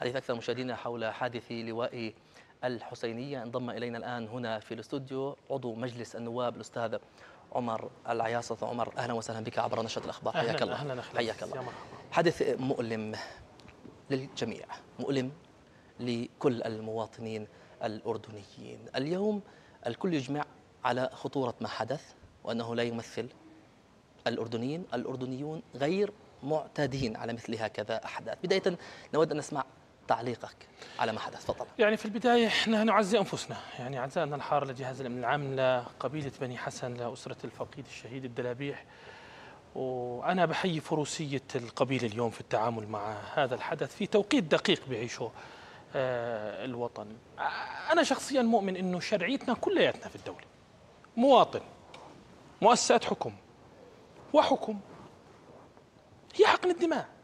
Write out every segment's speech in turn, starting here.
حديث أكثر مشاهدينا حول حادث لواء الحسينية. انضم إلينا الآن هنا في الاستوديو عضو مجلس النواب الأستاذ عمر العياصة. عمر أهلا وسهلا بك عبر نشرة الأخبار. حياك الله. أهلا حياك الله. حدث مؤلم للجميع مؤلم لكل المواطنين الأردنيين. اليوم الكل يجمع على خطورة ما حدث وأنه لا يمثل الأردنيين. الأردنيون غير معتادين على مثل هكذا أحداث. بداية نود أن نسمع تعليقك على ما حدث؟ تفضل. يعني في البداية إحنا نعزي أنفسنا. يعني عزائنا الحار لجهاز الأمن العام لقبيلة بني حسن لأسرة الفقيد الشهيد الدلابيح. وأنا بحيي فروسية القبيلة اليوم في التعامل مع هذا الحدث في توقيت دقيق بيعيشه آه، الوطن. أنا شخصيا مؤمن أنه شرعيتنا كلياتنا في الدولة. مواطن مؤسسات حكم وحكم. هي حقن الدماء.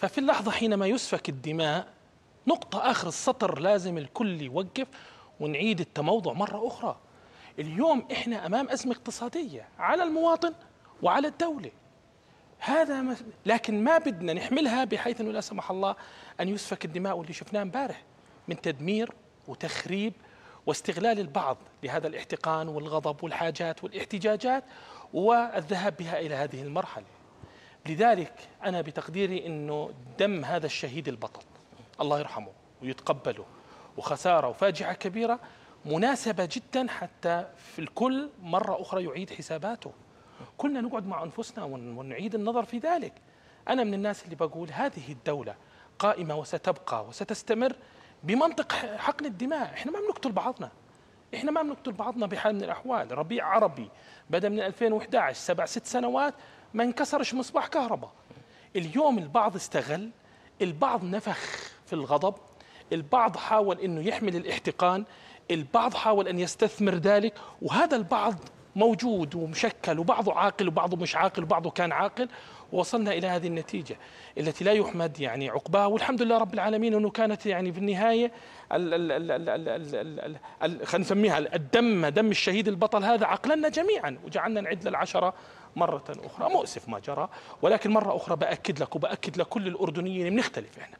ففي اللحظة حينما يسفك الدماء نقطة آخر السطر لازم الكل يوقف ونعيد التموضع مرة أخرى. اليوم إحنا أمام أزمة اقتصادية على المواطن وعلى الدولة. هذا لكن ما بدنا نحملها بحيث أنه لا سمح الله أن يسفك الدماء واللي شفناه امبارح من تدمير وتخريب واستغلال البعض لهذا الاحتقان والغضب والحاجات والاحتجاجات والذهاب بها إلى هذه المرحلة. لذلك أنا بتقديري أنه دم هذا الشهيد البطل. الله يرحمه ويتقبله. وخسارة وفاجعة كبيرة مناسبة جدا حتى في الكل مرة أخرى يعيد حساباته. كلنا نقعد مع أنفسنا ونعيد النظر في ذلك. أنا من الناس اللي بقول هذه الدولة قائمة وستبقى وستستمر بمنطق حقن الدماء. إحنا ما بنقتل بعضنا. إحنا ما بنقتل بعضنا بحال من الأحوال. ربيع عربي بدأ من 2011 سبع ست سنوات ما انكسرش مصباح كهرباء اليوم البعض استغل البعض نفخ في الغضب البعض حاول انه يحمل الاحتقان البعض حاول ان يستثمر ذلك وهذا البعض موجود ومشكل وبعضه عاقل وبعضه مش عاقل وبعضه كان عاقل ووصلنا إلى هذه النتيجه التي لا يحمد يعني عقباها والحمد لله رب العالمين انه كانت يعني في النهايه خلينا نسميها الدم دم الشهيد البطل هذا عقلنا جميعا وجعلنا نعد للعشره مرة أخرى مؤسف ما جرى ولكن مرة أخرى بأكد لك وبأكد لكل الأردنيين بنختلف إحنا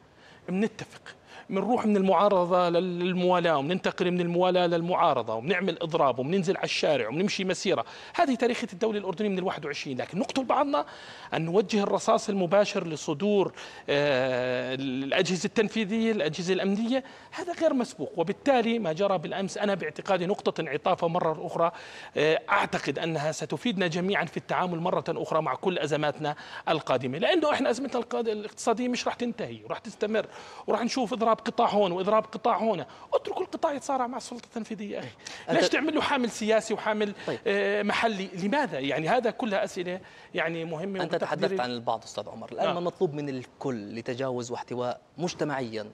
بنتفق بنروح من المعارضة للموالاة وبننتقل من الموالاة للمعارضة وبنعمل إضراب وبننزل على الشارع وبنمشي مسيرة. هذه تاريخية الدولة الأردنية من الواحد وعشرين. لكن نقتل بعضنا أن نوجه الرصاص المباشر لصدور آه، الأجهزة التنفيذية الأجهزة الأمنية. هذا غير مسبوق. وبالتالي ما جرى بالأمس أنا باعتقادي نقطة انعطافة مرة أخرى. آه، أعتقد أنها ستفيدنا جميعا في التعامل مرة أخرى مع كل أزماتنا القادمة. لأنه إحنا أزمتنا الاقتصادية مش راح تنتهي وراح تستمر وراح نشوف إضراب قطاع هون وإضراب قطاع هنا اتركوا القطاع يتصارع مع السلطة التنفيذية أخي. ليش تعمل له حامل سياسي وحامل طيب. آه محلي؟ لماذا؟ يعني هذا كلها أسئلة يعني مهمة أنت تحدثت عن البعض أستاذ عمر. الآن آه. ما مطلوب من الكل لتجاوز واحتواء مجتمعيا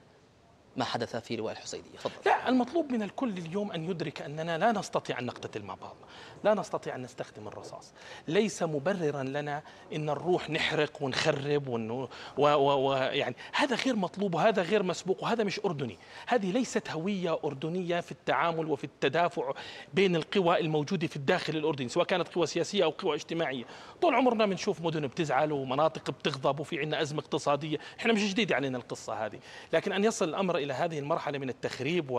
ما حدث في لواء الحسينية. فضل. لا المطلوب من الكل اليوم أن يدرك أننا لا نستطيع أن نقتتل مع بعض. لا نستطيع أن نستخدم الرصاص. ليس مبررا لنا أن نروح نحرق ونخرب ون... و... و... و... يعني هذا غير مطلوب وهذا غير مسبوق وهذا مش أردني. هذه ليست هوية أردنية في التعامل وفي التدافع بين القوى الموجودة في الداخل الأردني سواء كانت قوى سياسية أو قوى اجتماعية. طول عمرنا بنشوف مدن بتزعل ومناطق بتغضب وفي عندنا أزمة اقتصادية. إحنا مش جديد علينا القصة هذه. لكن أن يصل الأمر هذه المرحلة من التخريب.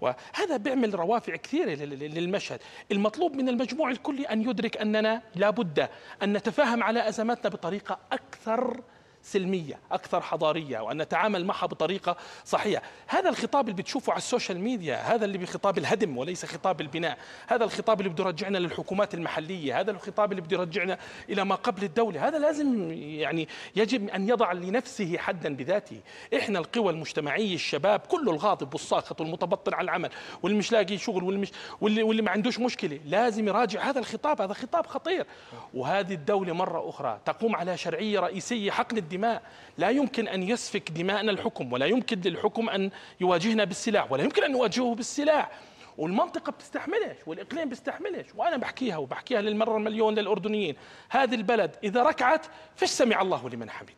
وهذا بيعمل روافع كثيرة للمشهد المطلوب من المجموع الكلي أن يدرك أننا لابد أن نتفاهم على أزماتنا بطريقة أكثر سلمية أكثر حضارية وأن نتعامل معها بطريقة صحيحة. هذا الخطاب اللي بتشوفه على السوشيال ميديا هذا اللي بخطاب الهدم وليس خطاب البناء هذا الخطاب اللي بده يرجعنا للحكومات المحلية هذا الخطاب اللي بده يرجعنا إلى ما قبل الدولة. هذا لازم يعني يجب أن يضع لنفسه حدا بذاته. إحنا القوى المجتمعية الشباب كله الغاضب والساخط والمتبطل على العمل واللي مش لاقي شغل واللي مش واللي, واللي ما عندوش مشكلة لازم يراجع هذا الخطاب. هذا خطاب خطير. وهذه الدولة مرة أخرى تقوم على شرعية رئيسية حقن الدماء لا يمكن أن يسفك دماءنا الحكم ولا يمكن للحكم أن يواجهنا بالسلاح ولا يمكن أن نواجهه بالسلاح. والمنطقة بتستحملش والإقليم بيستحملش وأنا بحكيها وبحكيها للمرة المليون للأردنيين. هذه البلد إذا ركعت فش سمع الله لمن حمده؟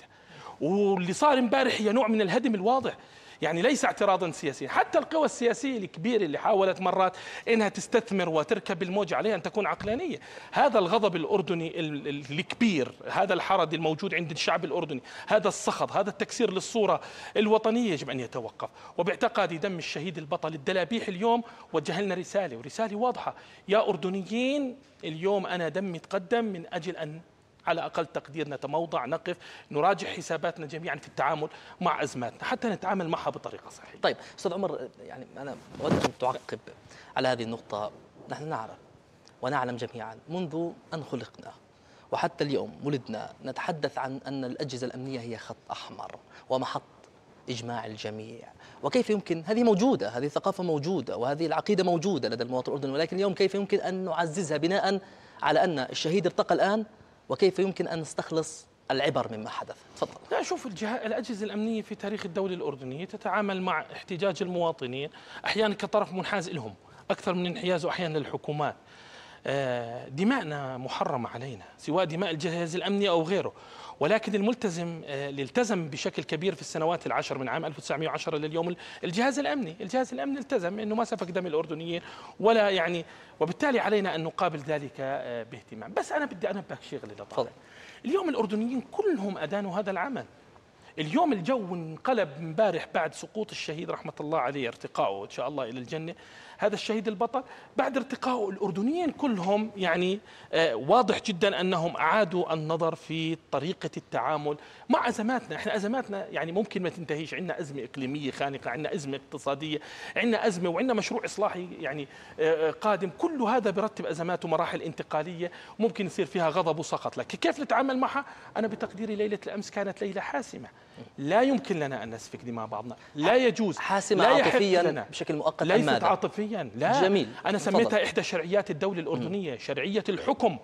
واللي صار امبارح هي نوع من الهدم الواضح. يعني ليس اعتراضا سياسيا. حتى القوى السياسية الكبيرة اللي حاولت مرات إنها تستثمر وتركب الموج عليها أن تكون عقلانية. هذا الغضب الأردني الكبير هذا الحرد الموجود عند الشعب الأردني هذا الصخب هذا التكسير للصورة الوطنية يجب أن يتوقف. وباعتقادي دم الشهيد البطل الدلابيح اليوم وجه لنا رسالة ورسالة واضحة. يا أردنيين اليوم أنا دمي تقدم من أجل أن على أقل تقدير نتموضع نقف نراجع حساباتنا جميعا في التعامل مع أزماتنا حتى نتعامل معها بطريقة صحيحة. طيب أستاذ عمر يعني أنا أود أن تعقب على هذه النقطة. نحن نعرف ونعلم جميعا منذ أن خلقنا وحتى اليوم ولدنا نتحدث عن أن الأجهزة الأمنية هي خط أحمر ومحط إجماع الجميع. وكيف يمكن؟ هذه موجودة هذه الثقافه موجودة وهذه العقيدة موجودة لدى المواطن الأردني ولكن اليوم كيف يمكن أن نعززها بناء على أن الشهيد ارتقى الآن وكيف يمكن أن نستخلص العبر مما حدث؟ تفضل. لا شوف الجهة الأجهزة الأمنية في تاريخ الدولة الأردنية تتعامل مع احتجاج المواطنين أحيانا كطرف منحاز لهم أكثر من انحيازه أحيانا للحكومات. دماءنا محرمة علينا سواء دماء الجهاز الأمني أو غيره. ولكن الملتزم آه، اللي التزم بشكل كبير في السنوات العشر من عام 1910 لليوم الجهاز الأمني، الجهاز الأمني التزم انه ما سفك دم الأردنيين ولا يعني وبالتالي علينا أن نقابل ذلك آه، باهتمام، بس أنا بدي أنبه شغله لطالع. اليوم الأردنيين كلهم أدانوا هذا العمل. اليوم الجو انقلب امبارح بعد سقوط الشهيد رحمة الله عليه ارتقائه إن شاء الله إلى الجنة. هذا الشهيد البطل. بعد ارتقائه الأردنيين كلهم يعني آه، واضح جدا أنهم أعادوا النظر في طريقة التعامل مع أزماتنا. إحنا أزماتنا يعني ممكن ما تنتهيش. عندنا أزمة إقليمية خانقة عندنا أزمة اقتصادية عندنا أزمة وعندنا مشروع إصلاحي يعني آه، آه، قادم. كل هذا برتب أزمات ومراحل انتقالية ممكن يصير فيها غضب وسقط. لكن كيف نتعامل معها؟ أنا بتقديري ليلة الأمس كانت ليلة حاسمة. لا يمكن لنا أن نسفك دماء بعضنا. لا يجوز. حاسمة لا عاطفيا بشكل مؤقت ليست عاطفيا. لا. جميل. أنا سميتها إحدى شرعيات الدولة الأردنية شرعية الحكم.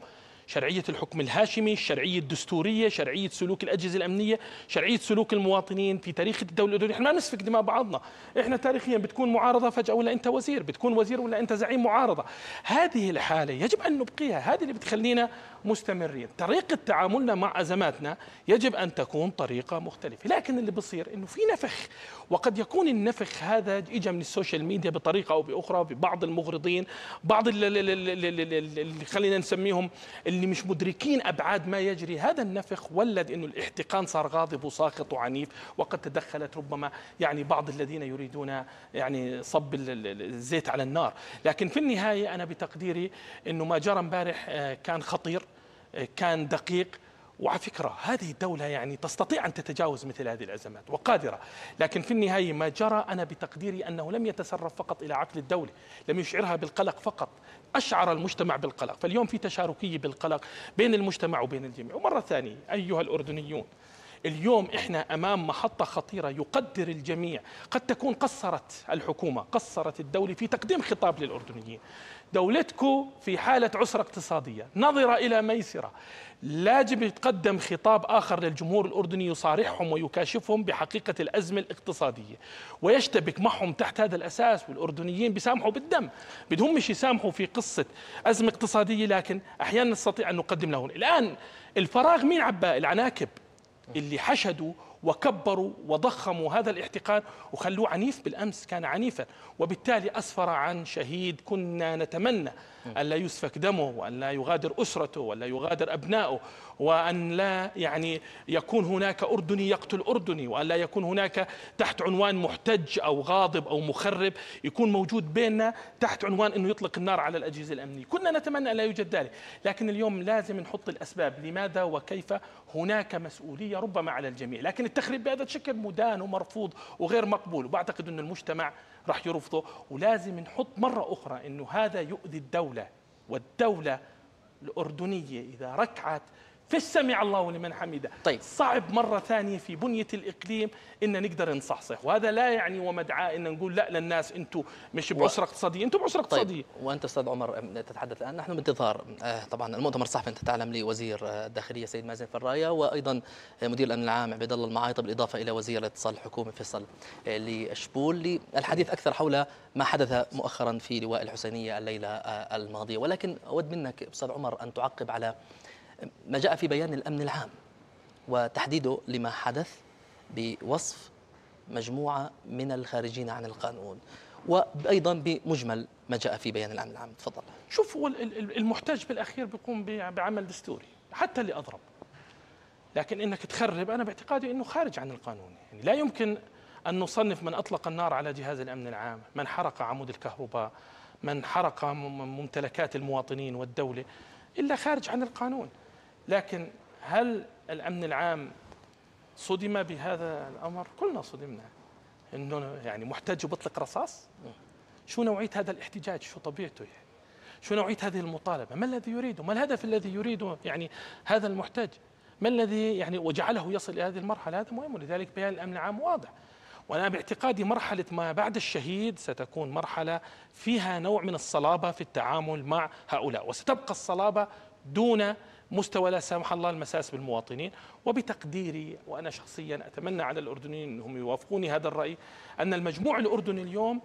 شرعية الحكم الهاشمي الشرعية الدستورية شرعية سلوك الأجهزة الأمنية شرعية سلوك المواطنين في تاريخ الدولة الأردنية. إحنا ما نسفك دماء بعضنا. إحنا تاريخيا بتكون معارضة فجأة ولا أنت وزير؟ بتكون وزير ولا أنت زعيم؟ معارضة. هذه الحالة يجب أن نبقيها. هذه اللي بتخلينا مستمرين. طريقة تعاملنا مع أزماتنا يجب أن تكون طريقة مختلفة. لكن اللي بصير أنه في نفخ وقد يكون النفخ هذا اجى من السوشيال ميديا بطريقة أو بأخرى ببعض المغرضين بعض اللي خلينا نسميهم اللي مش مدركين أبعاد ما يجري هذا النفخ ولد أنه الاحتقان صار غاضب وساخط وعنيف وقد تدخلت ربما يعني بعض الذين يريدون يعني صب الزيت على النار. لكن في النهاية أنا بتقديري أنه ما جرى امبارح آه، كان خطير كان دقيق وعلى فكرة هذه الدولة يعني تستطيع أن تتجاوز مثل هذه الأزمات وقادرة لكن في النهاية ما جرى أنا بتقديري أنه لم يتسرب فقط إلى عقل الدولة لم يشعرها بالقلق فقط أشعر المجتمع بالقلق. فاليوم في تشاركية بالقلق بين المجتمع وبين الجميع. ومرة ثانية أيها الأردنيون اليوم إحنا أمام محطة خطيرة يقدر الجميع. قد تكون قصرت الحكومة قصرت الدولة في تقديم خطاب للأردنيين. دولتكم في حالة عسرة اقتصادية. نظرة إلى ميسرة. لاجب يتقدم خطاب آخر للجمهور الأردني يصارحهم ويكاشفهم بحقيقة الأزمة الاقتصادية. ويشتبك معهم تحت هذا الأساس والأردنيين بيسامحوا بالدم. بدهم مش يسامحوا في قصة أزمة اقتصادية لكن أحيانا نستطيع أن نقدم لهم الآن الفراغ مين عباء العناكب. اللي حشدوا وكبروا وضخموا هذا الاحتقان وخلوه عنيف بالأمس كان عنيفا. وبالتالي أسفر عن شهيد كنا نتمنى أن لا يسفك دمه وأن لا يغادر أسرته ولا يغادر أبنائه وأن لا يعني يكون هناك أردني يقتل أردني وأن لا يكون هناك تحت عنوان محتج أو غاضب أو مخرب يكون موجود بيننا تحت عنوان إنه يطلق النار على الأجهزة الأمنية، كنا نتمنى أن لا يوجد ذلك، لكن اليوم لازم نحط الأسباب لماذا وكيف هناك مسؤولية ربما على الجميع، لكن التخريب بهذا الشكل مدان ومرفوض وغير مقبول. وبعتقد أن المجتمع راح يرفضه ولازم نحط مرة أخرى أنه هذا يؤذي الدولة والدولة الأردنية إذا ركعت في سمع الله لمن حمده. طيب. صعب مرة ثانية في بنية الإقليم إن نقدر نصحصح. وهذا لا يعني ومدعاة إن نقول لا للناس أنتم مش بعسرة اقتصادية. أنتم بعسرة طيب. اقتصادية. وأنت أستاذ عمر تتحدث الآن. نحن بانتظار آه طبعا المؤتمر الصحفي أنت تعلم لي وزير آه، الداخلية سيد مازن فرايا وأيضا مدير الأمن العام عبد الله المعايطة بالإضافة إلى وزير الاتصال الحكومي فيصل آه، لشبول للحديث أكثر حول ما حدث مؤخرا في لواء الحسينية الليلة الماضية. ولكن أود منك أستاذ عمر أن تعقب على ما جاء في بيان الأمن العام وتحديده لما حدث بوصف مجموعة من الخارجين عن القانون وأيضا بمجمل ما جاء في بيان الأمن العام. تفضل. شوف هو المحتاج بالأخير بيقوم بعمل دستوري حتى اللي أضرب. لكن إنك تخرب أنا باعتقادي إنه خارج عن القانون. يعني لا يمكن أن نصنف من أطلق النار على جهاز الأمن العام من حرق عمود الكهرباء من حرق ممتلكات المواطنين والدولة إلا خارج عن القانون. لكن هل الأمن العام صدم بهذا الأمر؟ كلنا صدمنا. إنه يعني محتاج بيطلق رصاص؟ شو نوعية هذا الاحتجاج؟ شو طبيعته يعني؟ شو نوعية هذه المطالبة؟ ما الذي يريده؟ ما الهدف الذي يريده يعني هذا المحتج؟ ما الذي يعني وجعله يصل إلى هذه المرحلة؟ هذا مهم. ولذلك بيان الأمن العام واضح. وأنا باعتقادي مرحلة ما بعد الشهيد ستكون مرحلة فيها نوع من الصلابة في التعامل مع هؤلاء. وستبقى الصلابة دون مستوى لا سمح الله المساس بالمواطنين وبتقديري وأنا شخصيا أتمنى على الأردنيين إنهم يوافقوني هذا الرأي أن المجموع الأردني اليوم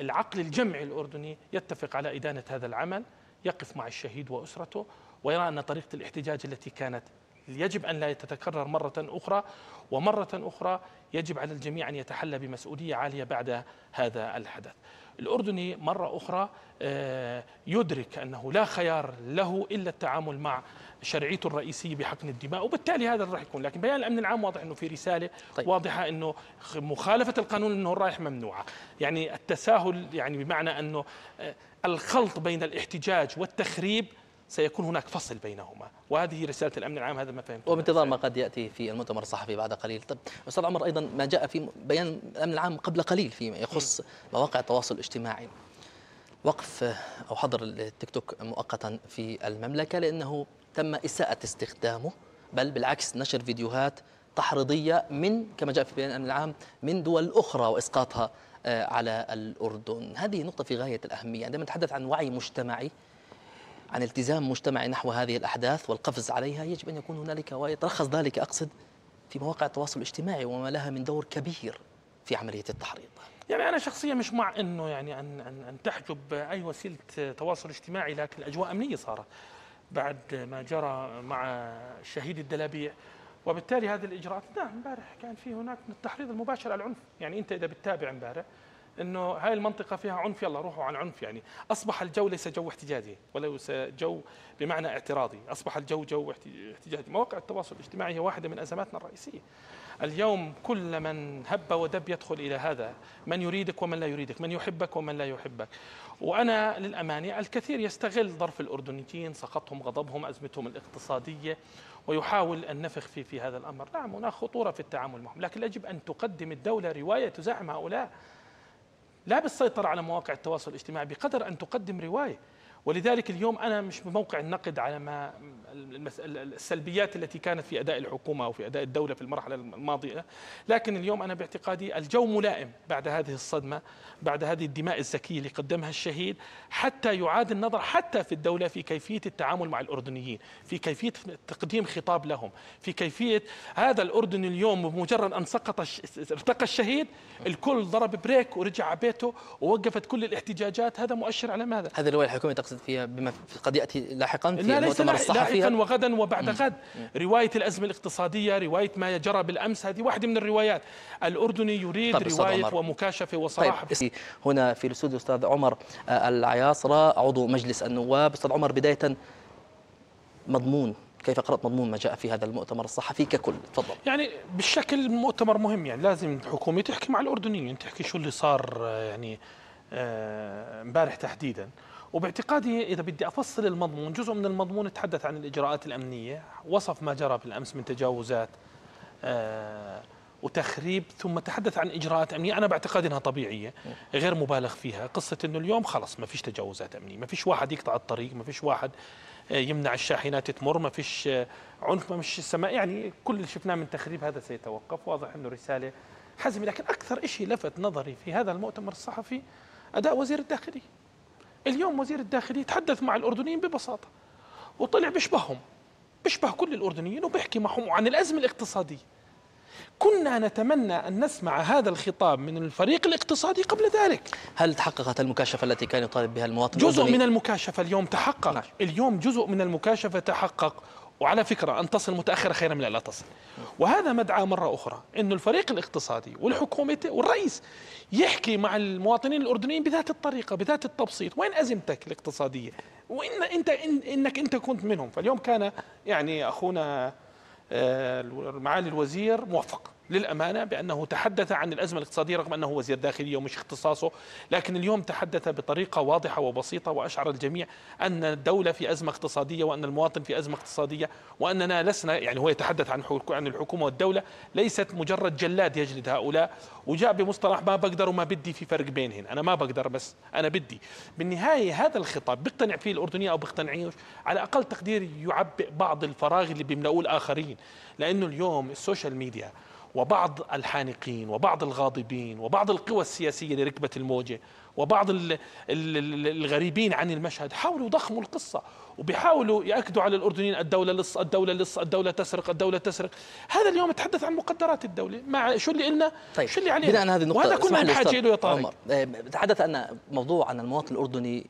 العقل الجمعي الأردني يتفق على إدانة هذا العمل يقف مع الشهيد وأسرته ويرى أن طريقة الاحتجاج التي كانت يجب أن لا تتكرر مرة أخرى ومرة أخرى يجب على الجميع أن يتحلى بمسؤولية عالية بعد هذا الحدث. الأردني مرة أخرى آه، يدرك أنه لا خيار له إلا التعامل مع شرعيته الرئيسية بحقن الدماء وبالتالي هذا راح يكون لكن بيان الأمن العام واضح إنه في رسالة طيب. واضحة إنه مخالفة القانون إنه الرائح ممنوعه يعني التساهل يعني بمعنى إنه آه، الخلط بين الاحتجاج والتخريب سيكون هناك فصل بينهما. وهذه رسالة الأمن العام هذا ما فهمت وبانتظار ما قد يأتي في المؤتمر الصحفي بعد قليل. طيب أستاذ عمر أيضا ما جاء في بيان الأمن العام قبل قليل فيما يخص مواقع التواصل الاجتماعي. وقف أو حظر التيك توك مؤقتا في المملكة لأنه تم إساءة استخدامه بل بالعكس نشر فيديوهات تحريضية من كما جاء في بيان الأمن العام من دول أخرى وإسقاطها آه، على الأردن. هذه نقطة في غاية الأهمية. عندما نتحدث عن وعي مجتمعي عن التزام مجتمعي نحو هذه الأحداث والقفز عليها يجب أن يكون هنالك ويترخص ذلك أقصد في مواقع التواصل الاجتماعي وما لها من دور كبير في عملية التحريض. يعني أنا شخصيا مش مع أنه يعني أن, أن, أن تحجب أي وسيلة تواصل اجتماعي لكن الأجواء أمنية صارت بعد ما جرى مع الشهيد الدلابيع. وبالتالي هذه الإجراءات نعم امبارح كان في هناك من التحريض المباشر على العنف. يعني أنت إذا بتتابع امبارح إنه هاي المنطقة فيها عنف يلا روحوا عن عنف يعني. أصبح الجو ليس جو احتجاجي وليس جو بمعنى اعتراضي. أصبح الجو جو احتجاجي. مواقع التواصل الاجتماعي هي واحدة من أزماتنا الرئيسية. اليوم كل من هب ودب يدخل إلى هذا من يريدك ومن لا يريدك من يحبك ومن لا يحبك. وأنا للأمانة الكثير يستغل ظرف الأردنيين سقطهم غضبهم أزمتهم الاقتصادية ويحاول النفخ في في هذا الأمر. نعم هناك خطورة في التعامل معهم لكن يجب أن تقدم الدولة رواية تزاحم هؤلاء. لا بالسيطرة على مواقع التواصل الاجتماعي بقدر أن تقدم رواية. ولذلك اليوم أنا مش بموقع النقد على ما السلبيات التي كانت في أداء الحكومة أو في أداء الدولة في المرحلة الماضية، لكن اليوم أنا باعتقادي الجو ملائم بعد هذه الصدمة، بعد هذه الدماء الزكية اللي قدمها الشهيد، حتى يعاد النظر حتى في الدولة في كيفية التعامل مع الأردنيين، في كيفية تقديم خطاب لهم، في كيفية هذا الأردني اليوم بمجرد أن سقط ارتقى الشهيد الكل ضرب بريك ورجع على بيته ووقفت كل الاحتجاجات، هذا مؤشر على ماذا؟ هذه الروايه الحكوميه تقصد فيها بما قد يأتي لاحقا في لا المؤتمر الصحفي لاحقا وغدا وبعد غد. رواية الأزمة الاقتصادية رواية ما جرى بالأمس هذه واحدة من الروايات. الأردني يريد طيب رواية ومكاشفة وصراحه طيب هنا في الاستوديو أستاذ عمر آه، العياصرة عضو مجلس النواب. أستاذ عمر بداية مضمون. كيف قرأت مضمون ما جاء في هذا المؤتمر الصحفي ككل؟ تفضل. يعني بالشكل المؤتمر مهم يعني لازم الحكومة تحكي مع الأردنيين تحكي شو اللي صار آه، يعني آه، امبارح تحديدا. وباعتقادي إذا بدي أفصل المضمون جزء من المضمون تحدث عن الإجراءات الأمنية وصف ما جرى بالأمس من تجاوزات آه وتخريب ثم تحدث عن إجراءات أمنية أنا بعتقد إنها طبيعية غير مبالغ فيها. قصة إنه اليوم خلص ما فيش تجاوزات أمنية ما فيش واحد يقطع الطريق ما فيش واحد آه، يمنع الشاحنات تمر ما فيش آه، عنف ما فيش السماء. يعني كل اللي شفناه من تخريب هذا سيتوقف. واضح إنه رسالة حزمة لكن أكثر شيء لفت نظري في هذا المؤتمر الصحفي أداء وزير الداخلية. اليوم وزير الداخلية تحدث مع الأردنيين ببساطة وطلع بيشبههم بيشبه كل الأردنيين وبيحكي معهم عن الأزمة الاقتصادية كنا نتمنى أن نسمع هذا الخطاب من الفريق الاقتصادي قبل ذلك هل تحققت المكاشفة التي كان يطالب بها المواطن جزء الأردني؟ من المكاشفة اليوم تحقق نعم. اليوم جزء من المكاشفة تحقق وعلى فكرة أن تصل متأخرة خيرا من أن لا تصل. وهذا مدعاة مرة أخرى أنه الفريق الاقتصادي والحكومة والرئيس يحكي مع المواطنين الأردنيين بذات الطريقة بذات التبسيط. وين أزمتك الاقتصادية؟ وإن أنت إن إنك أنت كنت منهم. فاليوم كان يعني أخونا آه، معالي الوزير موفق. للأمانة بأنه تحدث عن الأزمة الاقتصادية رغم أنه وزير داخلية ومش اختصاصه لكن اليوم تحدث بطريقة واضحة وبسيطة وأشعر الجميع أن الدولة في أزمة اقتصادية وأن المواطن في أزمة اقتصادية وأننا لسنا يعني هو يتحدث عن عن الحكومة والدولة ليست مجرد جلاد يجلد هؤلاء. وجاء بمصطلح ما بقدر وما بدي في فرق بينهن. أنا ما بقدر بس أنا بدي. بالنهاية هذا الخطاب بيقتنع فيه الأردنيين أو بيقتنعيش على أقل تقدير يعبئ بعض الفراغ اللي بيملؤوه الآخرين. لأنه اليوم ال social media وبعض الحانقين وبعض الغاضبين وبعض القوى السياسية اللي ركبت الموجة وبعض الغريبين عن المشهد حاولوا ضخموا القصة وبيحاولوا يأكدوا على الأردنيين الدولة لص الدولة لص الدولة تسرق الدولة تسرق. هذا اليوم تحدث عن مقدرات الدولة. مع شو اللي قلنا؟ طيب. شو اللي علينا؟ بناء هذه النقطة. وهذا كنا بحاجة له يا طارق آه، تحدث أن موضوع أن المواطن الأردني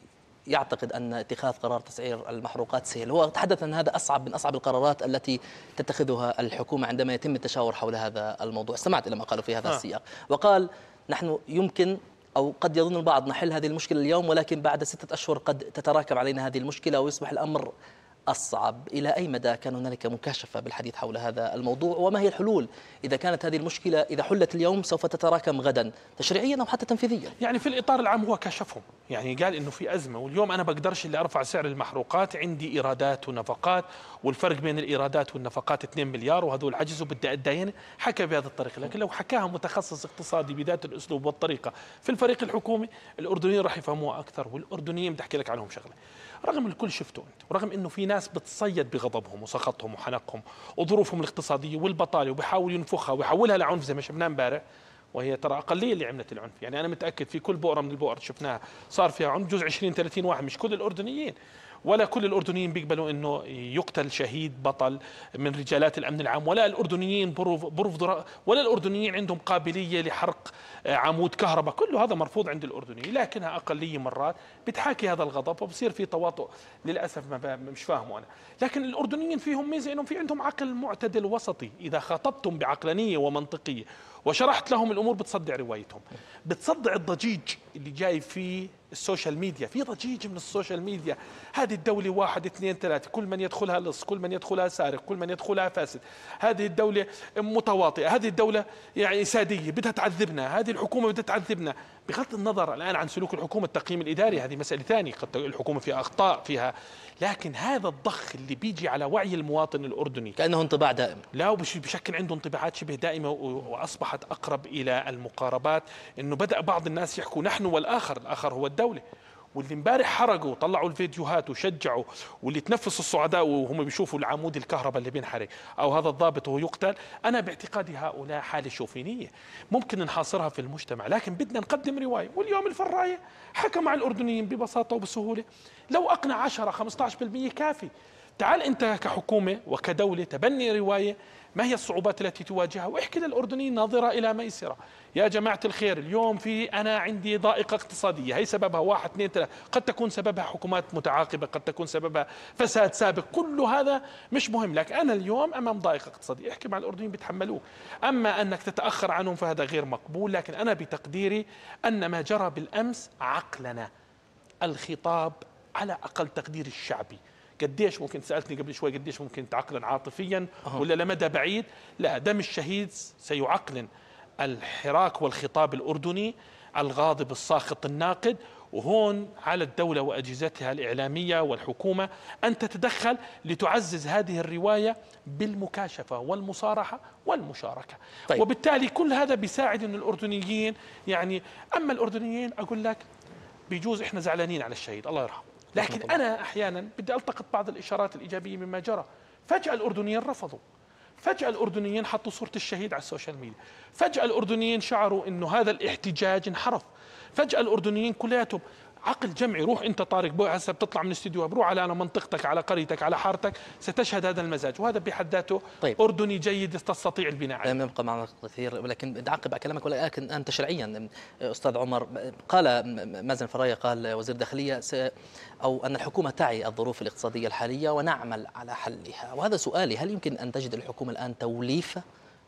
يعتقد أن اتخاذ قرار تسعير المحروقات سهل. هو تحدث أن هذا أصعب من أصعب القرارات التي تتخذها الحكومة عندما يتم التشاور حول هذا الموضوع. استمعت إلى ما قالوا في هذا آه. السياق. وقال نحن يمكن أو قد يظن البعض نحل هذه المشكلة اليوم ولكن بعد ستة أشهر قد تتراكم علينا هذه المشكلة ويصبح الأمر أصعب إلى أي مدى كان هنالك مكاشفة بالحديث حول هذا الموضوع؟ وما هي الحلول؟ إذا كانت هذه المشكلة إذا حلت اليوم سوف تتراكم غدا تشريعيا أو حتى تنفيذيا. يعني في الإطار العام هو كشفهم. يعني قال إنه في أزمة واليوم أنا بقدرش اللي أرفع سعر المحروقات عندي إيرادات ونفقات والفرق بين الإيرادات والنفقات 2 مليار وهذول عجزوا بدي أدين حكى بهذه الطريقة لكن لو حكاها متخصص اقتصادي بذات الأسلوب والطريقة في الفريق الحكومي الأردنيين راح يفهموها أكثر والأردنيين بدي أحكي لك عنهم شغلة. رغم الكل شفته انت ورغم إنه في ناس بتصيد بغضبهم وسخطهم وحنقهم وظروفهم الاقتصادية والبطالة وبيحاول ينفخها ويحولها لعنف زي ما شفناه امبارح وهي ترى أقلية اللي عملت العنف. يعني أنا متأكد في كل بؤرة من البؤر شفناها صار فيها عنف جزء 20 30 واحد مش كل الأردنيين. ولا كل الأردنيين بيقبلوا أنه يقتل شهيد بطل من رجالات الأمن العام ولا الأردنيين برفضوا ولا الأردنيين عندهم قابلية لحرق عمود كهرباء كل هذا مرفوض عند الأردنيين لكنها أقلية مرات بتحاكي هذا الغضب وبصير في تواطؤ للأسف ما مش فاهمه أنا. لكن الأردنيين فيهم ميزة أنهم في عندهم عقل معتدل وسطي إذا خاطبتم بعقلانية ومنطقية وشرحت لهم الأمور بتصدع روايتهم. بتصدع الضجيج اللي جاي في ال social media. في ضجيج من ال social media. هذه الدولة واحد اثنين ثلاثة. كل من يدخلها لص كل من يدخلها سارق كل من يدخلها فاسد. هذه الدولة متواطئة. هذه الدولة يعني سادية بدها تعذبنا. هذه الحكومة بدها تعذبنا. بغض النظر الآن عن سلوك الحكومة التقييم الإداري هذه مسألة ثانية قد الحكومة فيها أخطاء فيها. لكن هذا الضخ اللي بيجي على وعي المواطن الأردني. كأنه انطباع دائم. لا بشكل عنده انطباعات شبه دائمة وأصبحت أقرب إلى المقاربات. أنه بدأ بعض الناس يحكوا نحن والآخر الآخر هو الدولة. واللي امبارح حرقوا وطلعوا الفيديوهات وشجعوا واللي تنفسوا الصعداء وهم بيشوفوا العمود الكهرباء اللي بينحرق أو هذا الضابط وهو يقتل أنا باعتقادي هؤلاء حالة شوفينية. ممكن نحاصرها في المجتمع لكن بدنا نقدم رواية. واليوم الفراية حكى مع الأردنيين ببساطة وبسهولة. لو أقنع 10 15% كافي. تعال انت كحكومة وكدولة تبني رواية ما هي الصعوبات التي تواجهها؟ واحكي للأردنيين ناظرة إلى ميسرة. يا جماعة الخير اليوم في أنا عندي ضائقة اقتصادية. هي سببها واحد اثنين ثلاثة. قد تكون سببها حكومات متعاقبة قد تكون سببها فساد سابق. كل هذا مش مهم لك أنا اليوم أمام ضائقة اقتصادية. احكي مع الأردنيين بيتحملوه أما أنك تتأخر عنهم فهذا غير مقبول لكن أنا بتقديري أن ما جرى بالأمس عقلنا. الخطاب على أقل تقدير الشعبي. قديش ممكن سالتني قبل شوي قديش ممكن تعقلن عاطفيا ولا لمدى بعيد؟ لا دم الشهيد سيعقلن الحراك والخطاب الأردني الغاضب الساخط الناقد وهون على الدولة وأجهزتها الإعلامية والحكومة أن تتدخل لتعزز هذه الرواية بالمكاشفة والمصارحة والمشاركة. طيب. وبالتالي كل هذا بيساعد أن الأردنيين يعني أما الأردنيين أقول لك بيجوز إحنا زعلانين على الشهيد الله يرحمه. لكن أنا أحيانا بدي ألتقط بعض الإشارات الإيجابية مما جرى. فجأة الأردنيين رفضوا. فجأة الأردنيين حطوا صورة الشهيد على السوشيال ميديا. فجأة الأردنيين شعروا أنه هذا الاحتجاج انحرف. فجأة الأردنيين كلياتهم عقل جمعي روح انت طارق بو هسه بتطلع من الاستديو بروح على منطقتك على قريتك على حارتك ستشهد هذا المزاج. وهذا بحد ذاته طيب. أردني جيد تستطيع البناء. عليه لم يبقى معنا كثير ولكن بدي أعقب على كلامك ولكن أنت تشريعيا أستاذ عمر قال مازن فرايه قال وزير الداخلية أو أن الحكومة تعي الظروف الاقتصادية الحالية ونعمل على حلها. وهذا سؤالي هل يمكن أن تجد الحكومة الآن توليفة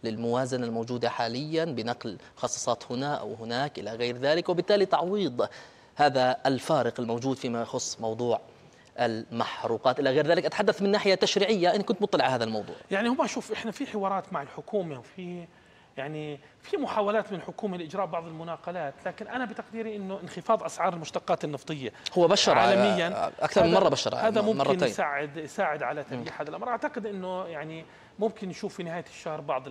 للموازنة الموجودة حاليا بنقل مخصصات هنا أو هناك إلى غير ذلك وبالتالي تعويض هذا الفارق الموجود فيما يخص موضوع المحروقات. إلى غير ذلك أتحدث من ناحية تشريعية. إن كنت مطلع على هذا الموضوع. يعني هو شوف إحنا في حوارات مع الحكومة وفي يعني في محاولات من الحكومة لإجراء بعض المناقلات لكن أنا بتقديري إنه انخفاض أسعار المشتقات النفطية هو بشر عالميا. أكثر من مرة بشر هذا ممكن مرتين. يساعد يساعد على تنجيح هذا الأمر. أعتقد إنه يعني ممكن نشوف في نهاية الشهر بعض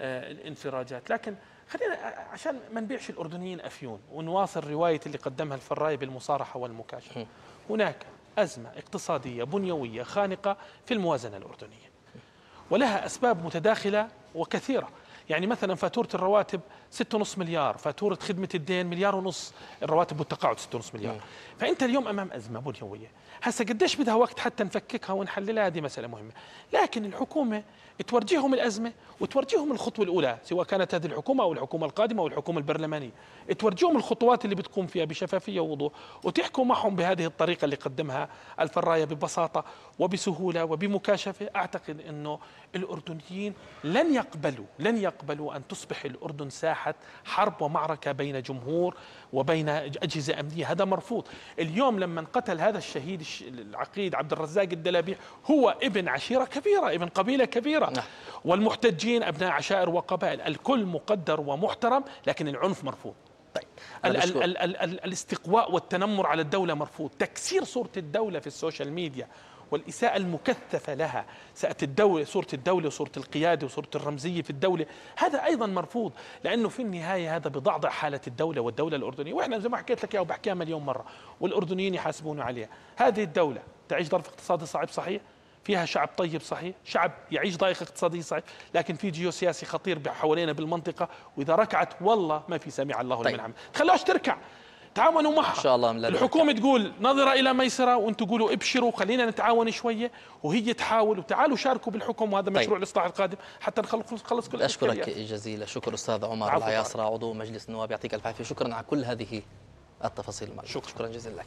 الانفراجات. لكن خلينا عشان ما نبيعش الأردنيين أفيون ونواصل رواية اللي قدمها الفراي بالمصارحة والمكاشفة. هناك أزمة اقتصادية بنيوية خانقة في الموازنة الأردنية ولها أسباب متداخلة وكثيرة. يعني مثلا فاتورة الرواتب 6.5 مليار فاتورة خدمة الدين مليار ونص الرواتب والتقاعد 6.5 مليار. فأنت اليوم أمام أزمة بنيويه هسه قديش بدها وقت حتى نفككها ونحللها؟ هذه مسألة مهمة. لكن الحكومة تورجيهم الأزمة وتورجيهم الخطوة الأولى سواء كانت هذه الحكومة أو الحكومة القادمة أو الحكومة البرلمانية تورجيهم الخطوات اللي بتقوم فيها بشفافية ووضوح وتحكوا معهم بهذه الطريقة اللي قدمها الفراية ببساطة وبسهولة وبمكاشفة. أعتقد إنه الأردنيين لن يقبلوا لن يقبلوا أن تصبح الأردن ساحه حرب ومعركة بين جمهور وبين أجهزة أمنية. هذا مرفوض. اليوم لما قتل هذا الشهيد العقيد عبد الرزاق الدلابيح هو ابن عشيرة كبيرة ابن قبيلة كبيرة. نعم. والمحتجين أبناء عشائر وقبائل. الكل مقدر ومحترم لكن العنف مرفوض. طيب ال ال ال ال ال الاستقواء والتنمر على الدولة مرفوض. تكسير صورة الدولة في ال social media والإساءة المكثفة لها. ساءة الدولة صورة الدولة وصورة القيادة وصورة الرمزية في الدولة. هذا أيضا مرفوض لأنه في النهاية هذا بضعضع حالة الدولة والدولة الأردنية. وإحنا زي ما حكيت لك إياها وبحكيها مليون مرة. والأردنيين يحاسبون عليها. هذه الدولة تعيش ظرف اقتصادي صعب صحيح؟ فيها شعب طيب صحيح؟ شعب يعيش ضائقة اقتصادية صحيح؟ لكن في جيوسياسي خطير حوالينا بالمنطقة وإذا ركعت والله ما في سمع الله طيب. لمن حمد تخلوش تركع تعاونوا معها. إن شاء الله الحكومة تقول نظرة إلى ميسرة وأنتم تقولوا ابشروا خلينا نتعاون شوية. وهي تحاول وتعالوا شاركوا بالحكم وهذا طيب. مشروع الإصلاح القادم حتى نخلص كل أشكرك جزيلا شكر أستاذ عمر العياصرة عضو مجلس النواب يعطيك الف عافية. شكرا على كل هذه التفاصيل شكرا, شكرا جزيلا لك.